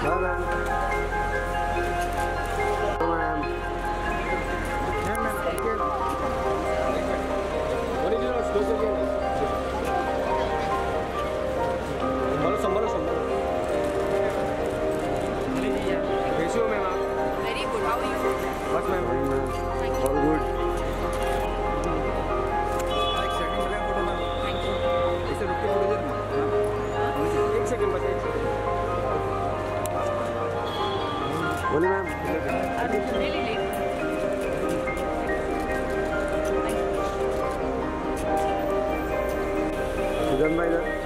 Bye. बोलिए मैम सुजन भाई इधर